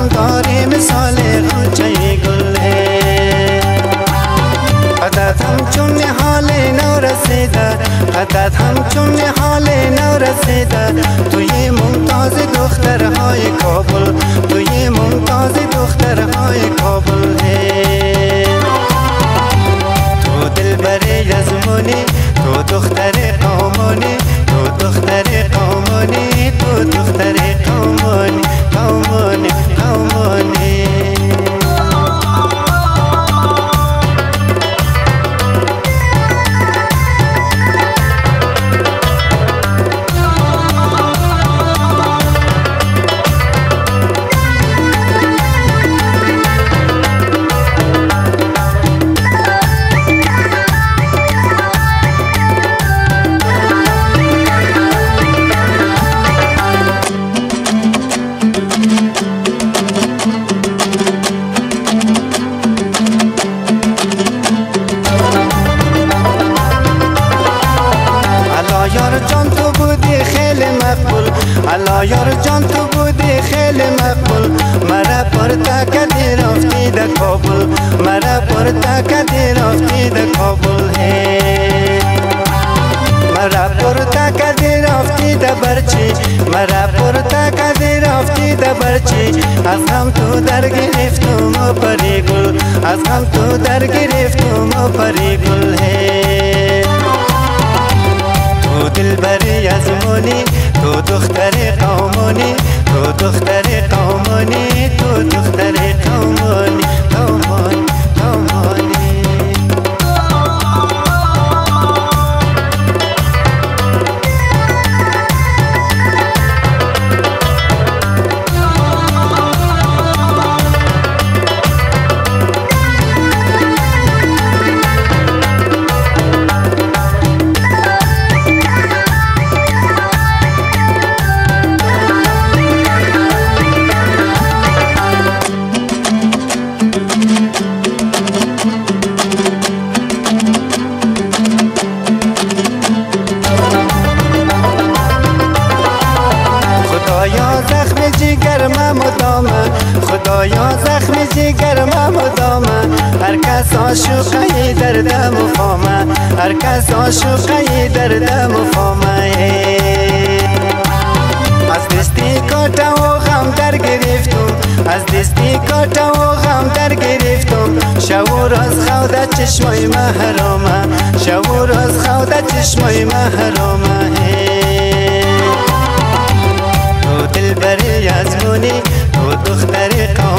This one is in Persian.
अंगारे में साले रुचई अदा थम चुन्ने हाले नौ रसेदा अदा थम चुन्ने हाले नौ रसेदा तो ये मुंग الا یار جان تو بودی خیلی مقبول. مرا پرتا کدی رفتی ده کابل. مرا پرتا کدی رفتی ده کابل مرا پرتا کدی رفتی ده برچی. مرا پرتا کدی رفتی ده برچی. از هم تو در گرفتم و پری گل. از هم تو در گرفتم و پری گل تو دل بری از منی تو دختر قامانی تو دختر قامانی خدایا زخم جگر مدامه. هر کس آشوقه دردم و فامه. هر کس آشوقه دردم و فامه. از دستی کاتا و غم در گرفتم. از دستی کاتا و غم در گرفتم. شور از خوده چشمای محرامه شور از خوده چشمای محرامه دختري يا زهوني ودختري قوي